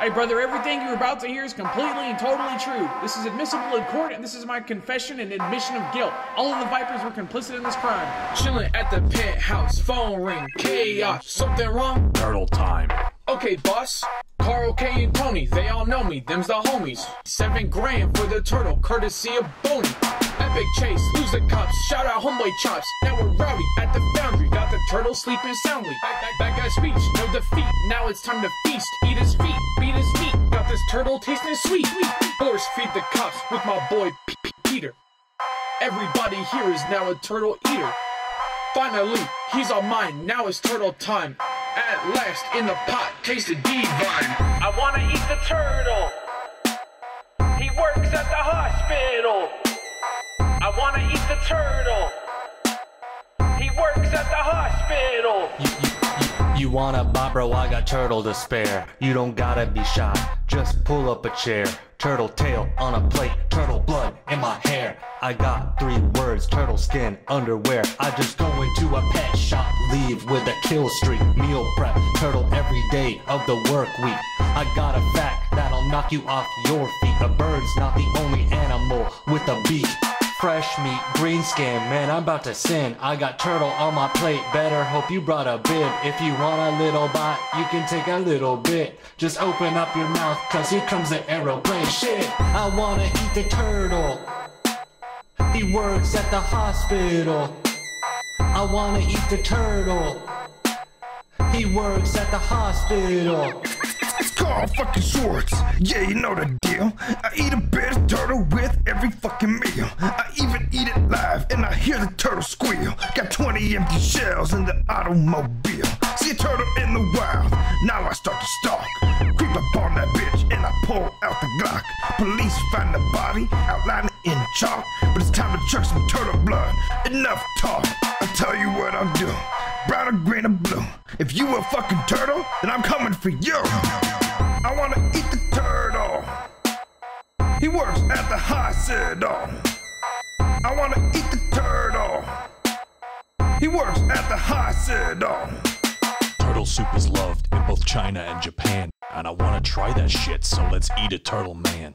Hey, brother, everything you're about to hear is completely and totally true. This is admissible in court, and this is my confession and admission of guilt. All of the Vipers were complicit in this crime. Chilling at the penthouse, phone ring, chaos. Something wrong? Turtle time. Okay, boss. Carl Kay and Tony, they all know me. Them's the homies. Seven grand for the turtle, courtesy of Boney. Epic chase, lose the cops. Shout out homeboy chops. Now we're rowdy at the foundry. Got the turtle sleeping soundly. That guy's speech, no defeat. Now it's time to feast. Eat his feet, beat his meat. Got this turtle tasting sweet. Force feed the cops with my boy P- P- Peter. Everybody here is now a turtle eater. Finally, he's all mine. Now it's turtle time. At last, in the pot, tasted divine. I wanna eat the turtle. He works at the hospital. Wanna eat the turtle. He works at the hospital. You, you, you, you wanna buy, bro? I got turtle to spare. You don't gotta be shy, just pull up a chair. Turtle tail on a plate, turtle blood in my hair. I got three words, turtle skin, underwear. I just go into a pet shop, leave with a kill streak. Meal prep, turtle every day of the work week. I got a fact that'll knock you off your feet. A bird's not the only animal with a beak. Fresh meat, green skin, man, I'm about to sin. I got turtle on my plate, better hope you brought a bib. If you want a little bite, you can take a little bit. Just open up your mouth, cause here comes the aeroplane. Shit, I wanna eat the turtle. He works at the hospital. I wanna eat the turtle. He works at the hospital. Fucking Schwartz. Yeah, you know the deal. I eat a bit of turtle with every fucking meal. I even eat it live and I hear the turtle squeal. Got 20 empty shells in the automobile. See a turtle in the wild. Now I start to stalk. Creep up on that bitch and I pull out the Glock. Police find the body, outline it in chalk. But it's time to chuck some turtle blood. Enough talk. I'll tell you what I'll do. Brown or green or blue. If you a fucking turtle, then I'm coming for you. He works at the hospital. I wanna eat the turtle. He works at the hospital. Turtle soup is loved in both China and Japan. And I wanna try that shit, so let's eat a turtle man.